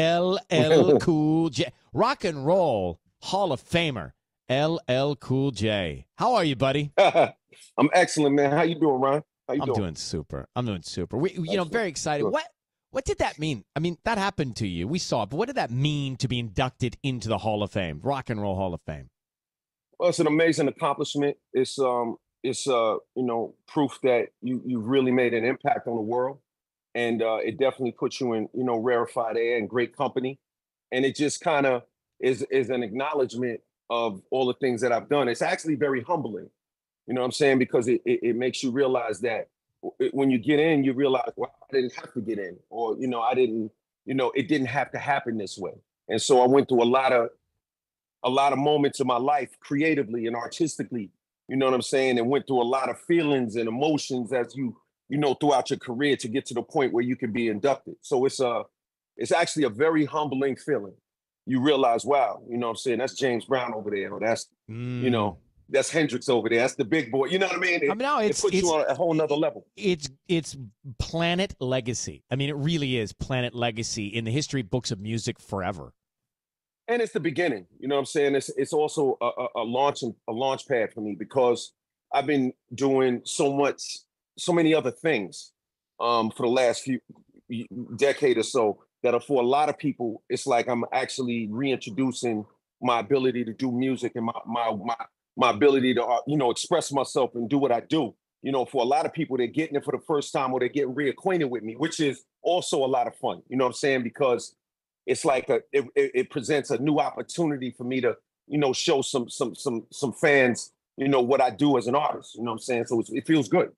LL Cool J, rock and roll Hall of Famer, LL Cool J. How are you, buddy? I'm excellent, man. How you doing, Ron? How you I'm doing? doing super. I'm doing super. We, you know, very excited. Good. What what did that mean? I mean, that happened to you. We saw it, but what did that mean to be inducted into the Hall of Fame, Rock and Roll Hall of Fame? Well, it's an amazing accomplishment. It's um, it's uh, you know, proof that you you've really made an impact on the world, and uh, it definitely puts you in you know rarefied air and great company, and it just kind of is is an acknowledgement of all the things that I've done. It's actually very humbling, you know what I'm saying, because it it, it makes you realize that w- when you get in, you realize, well, I didn't have to get in, or you know, I didn't, you know, it didn't have to happen this way, and so I went through a lot of a lot of moments in my life creatively and artistically you know what i'm saying? And went through a lot of feelings and emotions as you you know throughout your career to get to the point where you can be inducted so it's a it's actually a very humbling feeling you realize wow you know what i'm saying that's james brown over there or that's you know that's hendrix over there that's the big boy you know what i mean it, Mm. I mean, no, it puts it's you on a whole nother level it's it's planet legacy. I mean, it really is planet legacy in the history books of music forever. and it's the beginning. You know what I'm saying? It's it's also a, a, a launch a launch pad for me because I've been doing so much, so many other things um, for the last few decade or so that are for a lot of people. It's like I'm actually reintroducing my ability to do music and my my my my ability to uh, you know express myself and do what I do. You know, for a lot of people, they're getting it for the first time or they're getting reacquainted with me, which is also a lot of fun. You know what I'm saying? Because it's like a it, it, presents a new opportunity for me to you know show some some some some fans you know what I do as an artist. You know what I'm saying? So it feels good.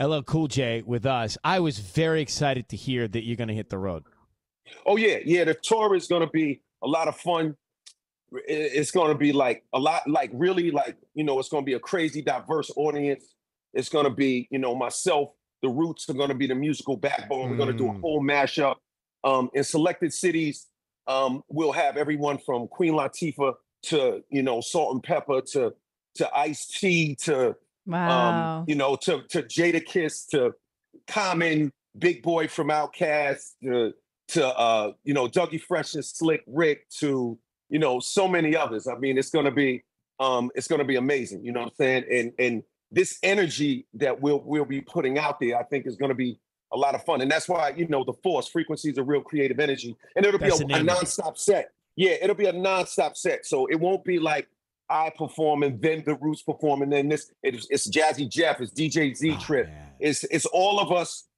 LL Cool J with us. I was very excited to hear that you're going to hit the road. Oh yeah, yeah. The tour is going to be a lot of fun. It's going to be like a lot, like really, like you know, it's going to be a crazy, diverse audience. It's going to be, you know, myself. The Roots are going to be the musical backbone. We're going to do a Mm. whole mashup. Um, in selected cities, um, we'll have everyone from Queen Latifah to you know Salt-N-Pepa to to Ice T to Wow. um, you know, to to Jadakiss, to Common, Big Boi from Outkast, to to uh, you know, Dougie Fresh and Slick Rick, to you know, so many others. I mean, it's gonna be um, it's gonna be amazing. You know what I'm saying? And and this energy that we'll we'll be putting out there, I think, is gonna be a lot of fun. And that's why you know the force frequencies are real creative energy, and it'll That's be the a, a name nonstop set. Yeah, it'll be a nonstop set. So it won't be like I perform and then the Roots perform and then this. It's, it's Jazzy Jeff, it's DJ Z Oh, Trip, man. it's it's all of us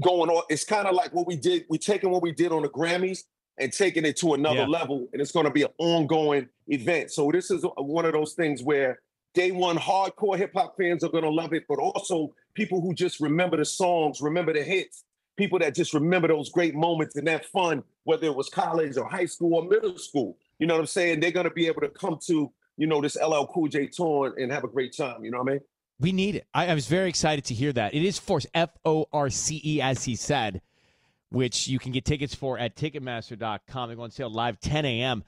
going on. It's kind of like what we did. We taking what we did on the Grammys and taking it to another Yeah. level, and it's going to be an ongoing event. So this is one of those things where day one hardcore hip hop fans are going to love it, but also people who just remember the songs, remember the hits, people that just remember those great moments and that fun, whether it was college or high school or middle school. You know what I'm saying? They're going to be able to come to you know this LL Cool J tour and have a great time. You know what I mean? We need it. I, I was very excited to hear that. It is Force, F O R C E, as he said, which you can get tickets for at Ticketmaster.com. They go on sale live 10 a.m.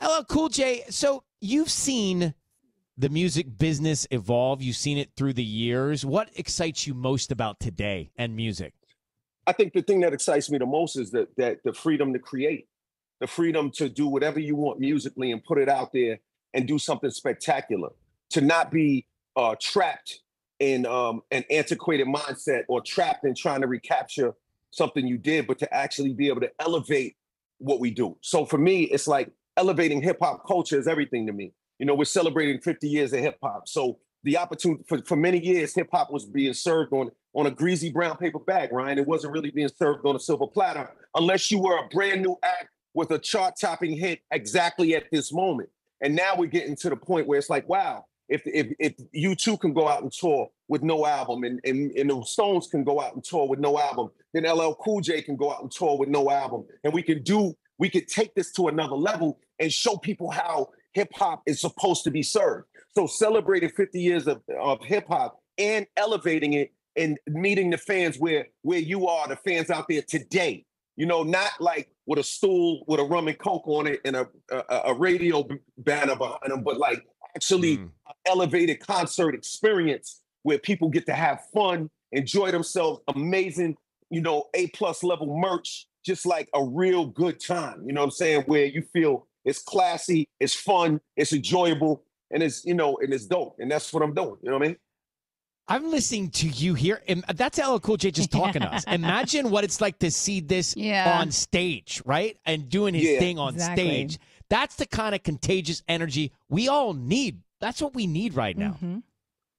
LL Cool J, so you've seen the music business evolve. You've seen it through the years. What excites you most about today and music? I think the thing that excites me the most is that that the freedom to create, the freedom to do whatever you want musically and put it out there and do something spectacular. To not be uh, trapped in um, an antiquated mindset or trapped in trying to recapture something you did, but to actually be able to elevate what we do. So for me, it's like elevating hip hop culture is everything to me. You know, we're celebrating 50 years of hip hop. So the opportunity for, for many years, hip hop was being served on on a greasy brown paper bag, Ryan. It wasn't really being served on a silver platter unless you were a brand new act with a chart topping hit exactly at this moment. And now we're getting to the point where it's like, wow, if if if U2 can go out and tour with no album, and and, and the Stones can go out and tour with no album, then LL Cool J can go out and tour with no album, and we can do we could take this to another level and show people how hip hop is supposed to be served. So celebrating 50 years of, of hip hop and elevating it and meeting the fans where where you are, the fans out there today. You know, not like with a stool with a rum and coke on it and a a, a radio banner behind them, but like actually Mm. elevated concert experience where people get to have fun, enjoy themselves, amazing, you know, A plus level merch, just like a real good time. You know what I'm saying? Where you feel it's classy, it's fun, it's enjoyable, and it's you know, and it's dope. And that's what I'm doing. You know what I mean? I'm listening to you here. and That's LL Cool J just talking to us. Imagine what it's like to see this Yeah. on stage, right? And doing his Yeah. thing on Exactly. stage. That's the kind of contagious energy we all need. That's what we need right now. Mhm.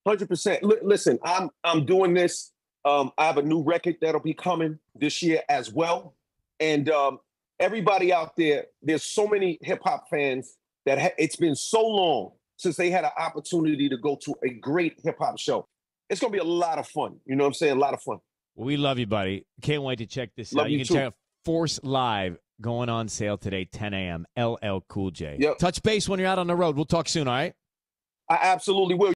Hundred percent. Listen, I'm I'm doing this. Um, I have a new record that'll be coming this year as well. And um, everybody out there, there's so many hip hop fans that ha- it's been so long since they had an opportunity to go to a great hip hop show. It's gonna be a lot of fun. You know what I'm saying? A lot of fun. We love you, buddy. Can't wait to check this Love out. You, you can too. check out Force Live going on sale today, 10 a.m. LL Cool J. Yep. Touch base when you're out on the road. We'll talk soon, all right? I absolutely will.